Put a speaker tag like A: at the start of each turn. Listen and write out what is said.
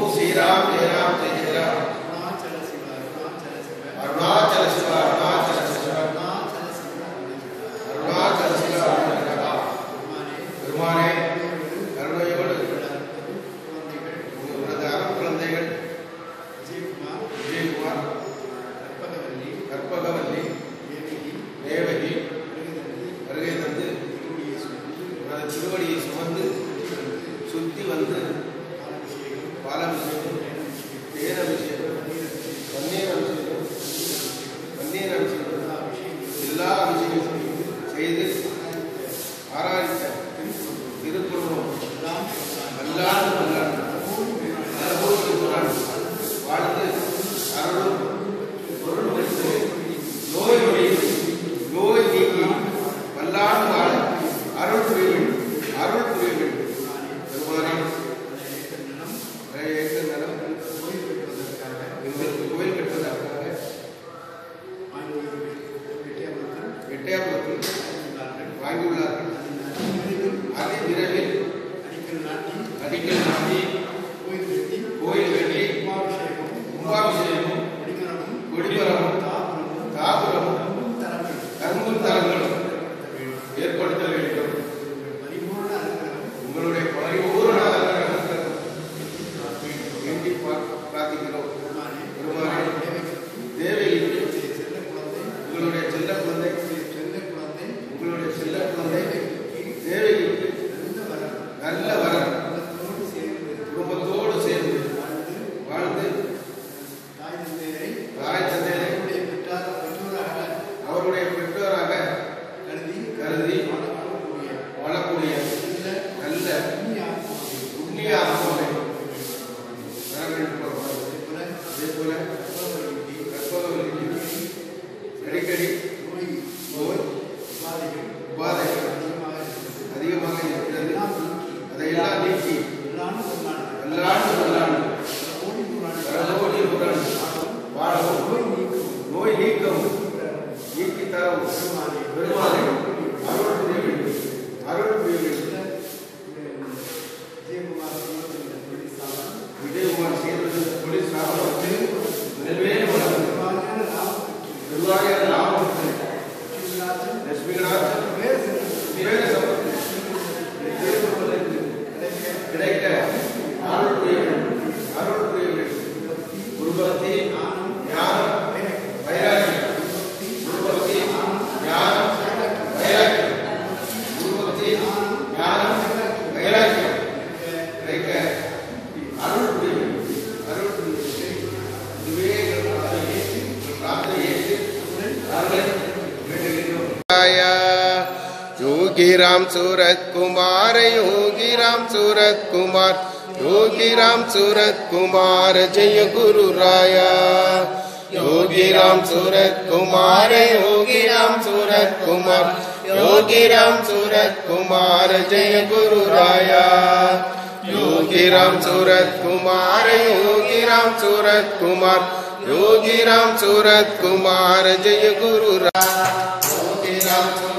A: considerable, grande y grande. அல்லாண்டு அல்லாண்டு அனுபவம் இருக்கிறான் வாழ்ந்து அருளும் பொருள் பெற்று நோய் ஒழித்து நோய் நீக்கி வல்லாண்டு வாழ அருள் புரிய வேண்டும் அருள் புரிய வேண்டும் பெருமானே கோயில் கட்டுவதற்காக வாங்கியுள்ளார்கள்
B: விரைவில்
A: விரைவில்
B: I
A: think there's
B: a நீக்கி எல்லாரும்
A: வல்லாண்டு
B: கோடி நூறாண்டு
A: வாழவும்
B: நோய்
A: நீக்கவும் நீக்கி தரவும் பெருமானை அருள் புரிய வேண்டும். அருள் புரிய வேண்டும்.
B: விஜயகுமார்
A: செய்தது போலீஸ் ராமத்தில் நிறைவேறி வளர்ந்து
B: ராமகிருஷ்ணன் லட்சுமிராஜன்.
A: योगी राम सूरत कुमार योगी राम सूरत कुमार योगी राम सूरत कुमार जय गुरु राया योगी राम सूरत कुमार योगी राम सूरत कुमार योगी राम सूरत कुमार जय गुरु राया योगी राम सूरत कुमार योगी राम सूरत कुमार योगी राम सूरत कुमार जय गुरु राया योगी राम